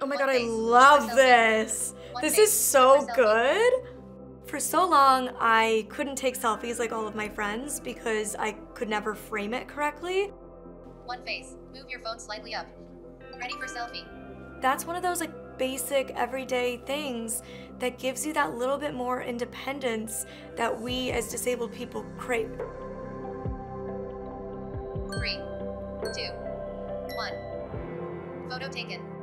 Oh my god, I love this. This is so good. For so long, I couldn't take selfies like all of my friends because I could never frame it correctly. One face. Move your phone slightly up. Ready for selfie. That's one of those like basic everyday things that gives you that little bit more independence that we as disabled people crave. Three, two, one. Photo taken.